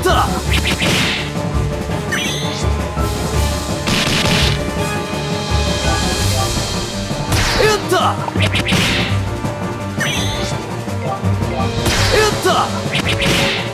った。った。った